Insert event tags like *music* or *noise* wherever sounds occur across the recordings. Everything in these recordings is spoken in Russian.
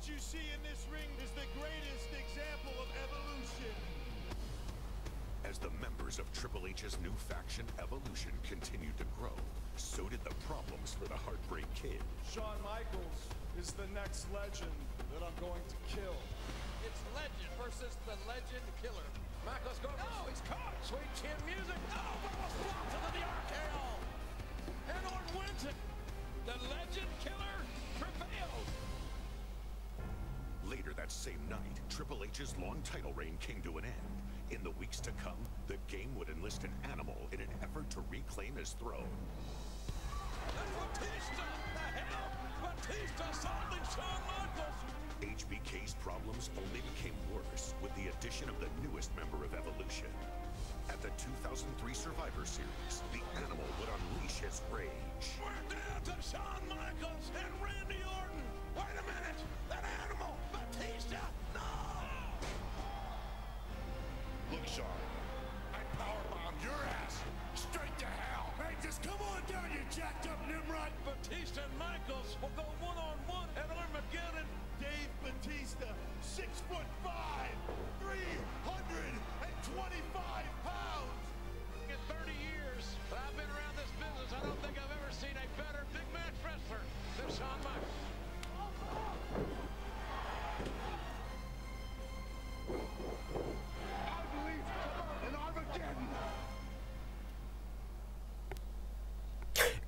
What you see in this ring is the greatest example of evolution. As the members of Triple H's new faction, Evolution, continued to grow, so did the problems for the Heartbreak Kid. Shawn Michaels is the next legend that I'm going to kill. It's legend versus the legend killer. Michaels going. Oh, he's caught. Sweet chin music. Oh, but was blocked into the RKO. And Orton wins it. The legend killer that same night, Triple H's long title reign came to an end. In the weeks to come, the game would enlist an animal in an effort to reclaim his throne. That's Batista. The hell? Batista solving Shawn Michaels. HBK's problems only became worse with the addition of the newest member of Evolution. At the 2003 Survivor Series, the animal would unleash his rage. We're down to Shawn Michaels and Randy Orton. Wait a minute.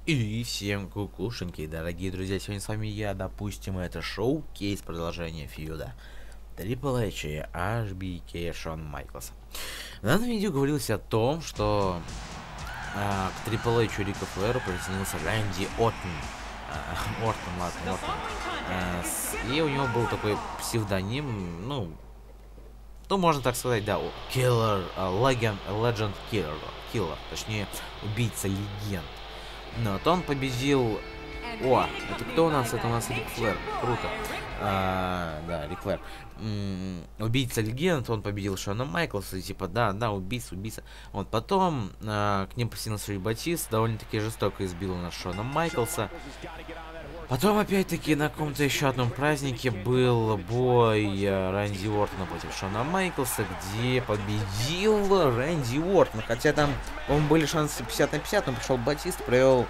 И всем кукушеньки, дорогие друзья, сегодня с вами я, допустим, это шоу кейс продолжения фьюда. Triple H и HBK Шон Майклс. В данном видео говорилось о том, что а, к H и Рико Флэру присоединился Рэнди Оттон. А, Ортон, ладно, Ортон. А, с- и у него был такой псевдоним, ну, ну, можно так сказать, да, Killer, а, Legend, Legend Killer, Killer, точнее, убийца легенд. Но вот он победил... О, это кто у нас? Это у нас Рик Флэр. Круто. А, да, Рик Флэр. М, Убийца легенд, он победил Шона Майклса, и типа, да, да, убийца, убийца. Вот, потом а, к ним присоединился Рик Батист, довольно-таки жестоко избил у нас Шона Майклса. Потом, опять-таки, на каком-то еще одном празднике был бой э, Рэнди Уортона против Шона Майклса, где победил Рэнди Уортон. Хотя там, по-моему, были шансы 50 на 50, но пришел Батист, провел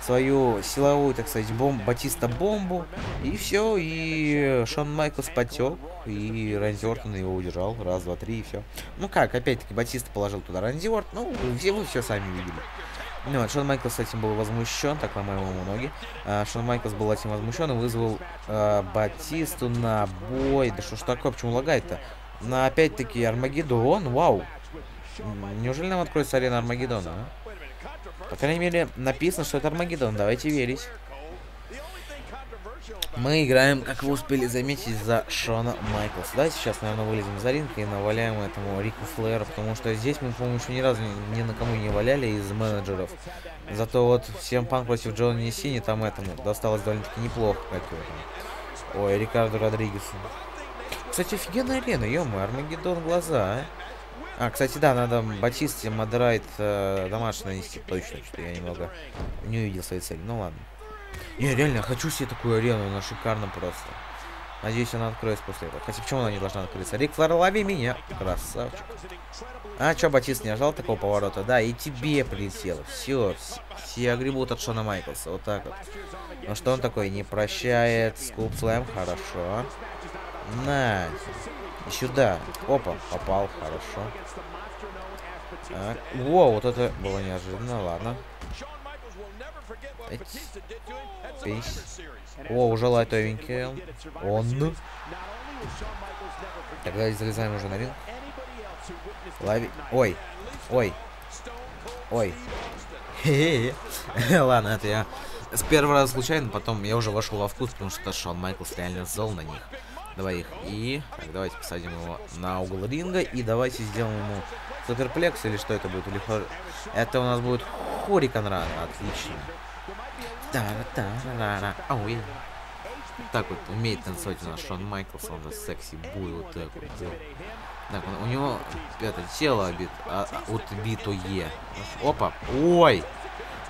свою силовую, так сказать, бом Батиста бомбу. И все, и Шон Майклс потек, и Рэнди Уортон его удержал. Раз, два, три, и все. Ну как, опять-таки, Батиста положил туда Рэнди Уортон. Ну, все вы все сами видели. Ну, вот, Шон Майклс этим был возмущен, так по-моему, многие. А, Шон Майклс был этим возмущен и вызвал а, Батисту на бой. Да что ж такое, почему лагает-то? На опять-таки Армагеддон, вау. Неужели нам откроется арена Армагеддона, а? По крайней мере, написано, что это Армагеддон, давайте верить. Мы играем, как вы успели заметить, за Шона Майклса. Давайте сейчас, наверное, вылезем за ринг и наваляем этому Рику Флэру, потому что здесь мы, по-моему, еще ни разу ни, ни на кому не валяли из менеджеров. Зато вот всем панк против Джонни Сини там этому досталось довольно-таки неплохо, как его там. Ой, Рикардо Родригесу. Кстати, офигенная арена, ё Армагеддон глаза, а. А, кстати, да, надо Батисте Мадрайт э, домашний нанести, точно, что я немного не увидел своей цели. Ну ладно. Не, реально, хочу себе такую арену, она шикарна просто. Надеюсь, она откроется после этого. Хотя почему она не должна открыться? Рик Флэр, лови меня. Красавчик. А, чё, Батист не ожидал такого поворота? Да, и тебе прилетело. Все, все огребут от Шона Майклса. Вот так вот. Ну что он такой, не прощает. Скуп слэм, хорошо. На. Сюда. Опа, попал, хорошо. Так. Во, вот это было неожиданно, ладно. Эть. Пись. О, уже лайтовенький. Он. Тогда залезаем уже на ринг. Лови. Ой. Ой. Ой. *laughs* Ладно, это я с первого раза случайно, потом я уже вошел во вкус, потому что Шон Майклс реально зол на них. Давай их. И... Так, давайте посадим его на угол ринга. И давайте сделаем ему суперплекс или что это будет? Или. Это у нас будет Хорикан Ран. Отлично. та та ра ра Ой. Так вот умеет танцевать у нас Шон Майклс, он же секси буй вот так вот делал. Так, он- у него это тело обит, а, а, вот битое. Опа, ой!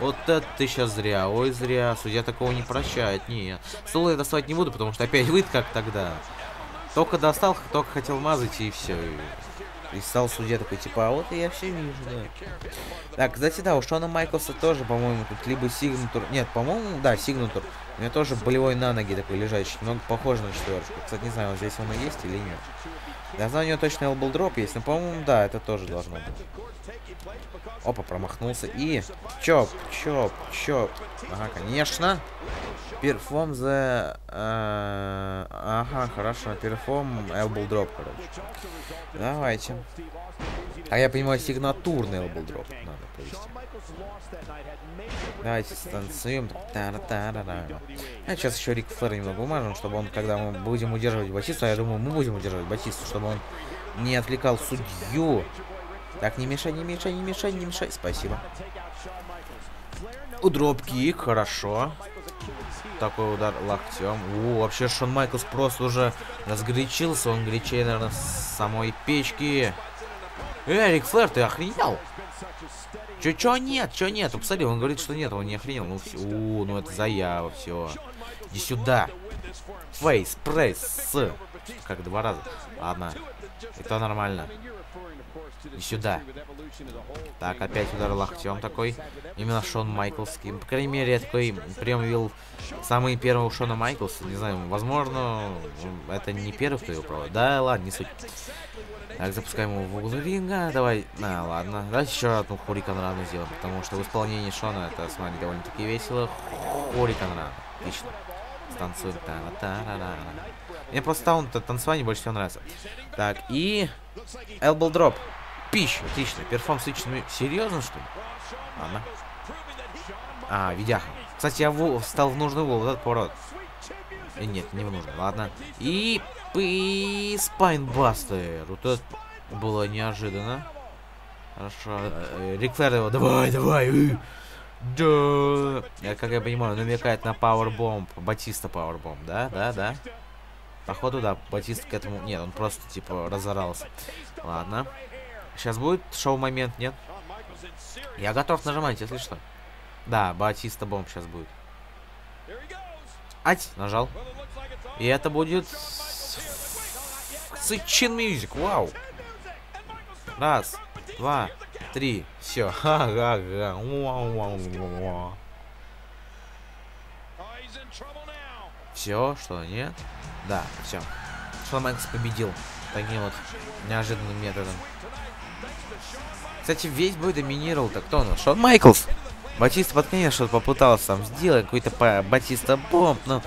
Вот это ты сейчас зря. Ой, зря. Судья такого не прощает. Нет. Стул я доставать не буду, потому что опять выйдет как тогда. Только достал, только хотел мазать и все. И стал судья такой, типа, а вот я все вижу, да. Так, кстати, да, у Шона Майклса тоже, по-моему, тут либо сигнатур... Нет, по-моему, да, сигнатур. У меня тоже болевой на ноги такой лежащий. Много похож на четверку. Кстати, не знаю, вот здесь он и есть или нет. Я знаю, у него точно elbow дроп есть, но, по-моему, да, это тоже должно быть. Опа, промахнулся. И... Чоп, чоп, чоп. Ага, конечно. Перформ за... э, ага, хорошо. Перформ elbow дроп, короче. Давайте. А я понимаю, сигнатурный elbow дроп надо провести. Давайте станцуем. А сейчас еще Рик Флэр немного умажем, чтобы он, когда мы будем удерживать Батисту, а я думаю, мы будем удерживать Батисту, чтобы он не отвлекал судью. Так, не мешай, не мешай, не мешай, не мешай. Спасибо. У дропкик, хорошо. Такой удар локтем. О, вообще Шон Майклс просто уже разгорячился. Он горячее, наверное, с самой печки. Эй, Рик Флэр, ты охренел? Чё, чё нет, чё нет? Посмотри, он говорит, что нет, он не охренел. Ну, все, о, ну это заява, все. Иди сюда. Фейс, пресс. Как два раза. Ладно. Это нормально. И сюда. Так, опять удар локтем такой. Именно Шон Майклский. По крайней мере, я такой прием видел самый первый Шона Майклса. Не знаю, возможно, это не первый, кто его проводит. Да, ладно, не суть. Так, запускаем его в угол ринга. Давай, на, ладно. Давайте еще одну Хурикан рану сделаем, потому что в исполнении Шона это, смотри, довольно-таки весело. Хурикан ран. Отлично. Станцуем. Та -та -та -та -та. Мне просто таун танцевание больше всего нравится. Так, и... Элбл дроп. Пищ, отлично. Перформ с личными... Серьезно, что ли? Ладно. А, видяха. Кстати, я встал в нужный угол, вот этот поворот. И нет, не в нужный, ладно. И... И... Спайнбастер. Вот это было неожиданно. Хорошо. Э, Рик Флэр его, давай, давай. э. Да. Я, как я понимаю, намекает на powerbomb. Батиста powerbomb, да? Да, да. Походу, да, Батист к этому... Нет, он просто, типа, разорался. Ладно. Сейчас будет шоу-момент, нет? Я готов нажимать, если что. Да, Batista Bomb сейчас будет. Ать, нажал. И это будет... Sweet Chin Music, вау. Раз, два, три. Все. *laughs* Все, что, нет? Да, все. Шон победил. Таким вот неожиданным методом. Кстати, весь бой доминировал-то кто у? Шон Майклс. Батиста под конец что-то попытался там сделать, какой-то Батиста бомб, но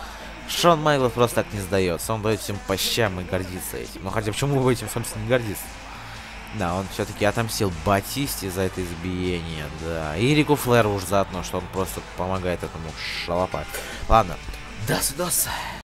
Шон Майклс просто так не сдается. Он дает всем по щам и гордится этим. Ну хотя почему бы этим, собственно, не гордиться? Да, он все-таки отомстил Батисте за это избиение, да. И Рику Флэру уж заодно, что он просто помогает этому шалопать. Ладно, до свидос.